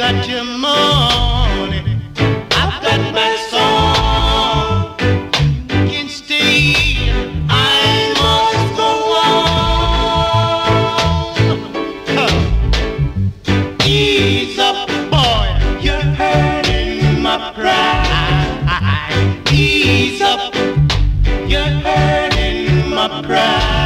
got your money. I've got my song. You can stay. I must go on. Come. Ease up, boy. You're hurting my pride. Ease up. You're hurting my pride.